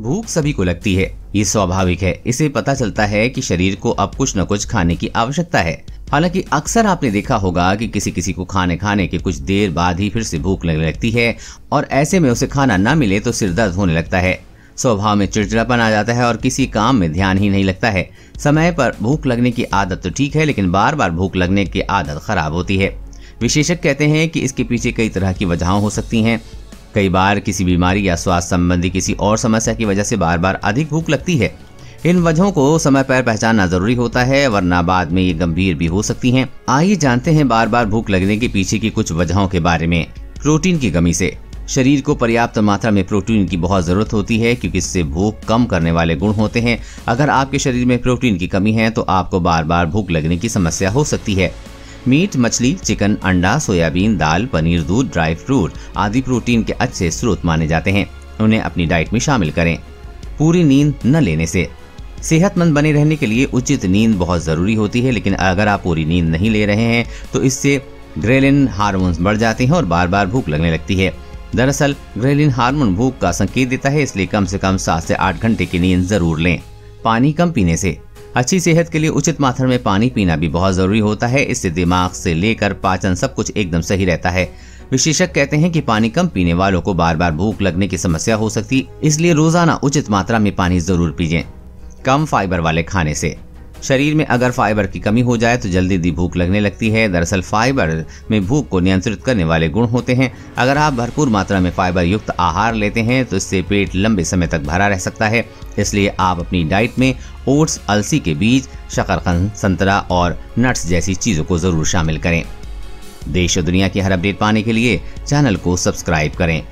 भूख सभी को लगती है। ये स्वाभाविक है। इसे पता चलता है कि शरीर को अब कुछ न कुछ खाने की आवश्यकता है। हालाँकि अक्सर आपने देखा होगा कि किसी किसी को खाने खाने के कुछ देर बाद ही फिर से भूख लगने लगती है और ऐसे में उसे खाना न मिले तो सिर दर्द होने लगता है। स्वभाव में चिड़चिड़ापन आ जाता है और किसी काम में ध्यान ही नहीं लगता है। समय पर भूख लगने की आदत तो ठीक है, लेकिन बार बार भूख लगने की आदत खराब होती है। विशेषज्ञ कहते हैं कि इसके पीछे कई तरह की वजह हो सकती हैं। कई बार किसी बीमारी या स्वास्थ्य संबंधी किसी और समस्या की वजह से बार बार अधिक भूख लगती है। इन वजहों को समय पर पहचानना ज़रूरी होता है, वरना बाद में ये गंभीर भी हो सकती हैं। आइए जानते हैं बार बार भूख लगने के पीछे की कुछ वजहों के बारे में। प्रोटीन की कमी से। शरीर को पर्याप्त मात्रा में प्रोटीन की बहुत ज़रूरत होती है, क्योंकि इससे भूख कम करने वाले गुण होते हैं। अगर आपके शरीर में प्रोटीन की कमी है तो आपको बार बार भूख लगने की समस्या हो सकती है। मीट, मछली, चिकन, अंडा, सोयाबीन, दाल, पनीर, दूध, ड्राई फ्रूट आदि प्रोटीन के अच्छे स्रोत माने जाते हैं। उन्हें अपनी डाइट में शामिल करें। पूरी नींद न लेने से। सेहतमंद बने रहने के लिए उचित नींद बहुत ज़रूरी होती है, लेकिन अगर आप पूरी नींद नहीं ले रहे हैं तो इससे ग्रेलिन हार्मोन्स बढ़ जाते हैं और बार बार भूख लगने लगती है। दरअसल, ग्रेलिन हार्मोन भूख का संकेत देता है, इसलिए कम से कम सात से आठ घंटे की नींद ज़रूर लें। पानी कम पीने से। अच्छी सेहत के लिए उचित मात्रा में पानी पीना भी बहुत ज़रूरी होता है। इससे दिमाग से लेकर पाचन सब कुछ एकदम सही रहता है। विशेषज्ञ कहते हैं कि पानी कम पीने वालों को बार बार भूख लगने की समस्या हो सकती, इसलिए रोज़ाना उचित मात्रा में पानी ज़रूर पीजें कम फाइबर वाले खाने से। शरीर में अगर फाइबर की कमी हो जाए तो जल्दी दी भूख लगने लगती है। दरअसल फाइबर में भूख को नियंत्रित करने वाले गुण होते हैं। अगर आप भरपूर मात्रा में फाइबर युक्त आहार लेते हैं तो इससे पेट लंबे समय तक भरा रह सकता है। इसलिए आप अपनी डाइट में ओट्स, अलसी के बीज, शकरकंद, संतरा और नट्स जैसी चीज़ों को ज़रूर शामिल करें। देश और दुनिया की हर अपडेट पाने के लिए चैनल को सब्सक्राइब करें।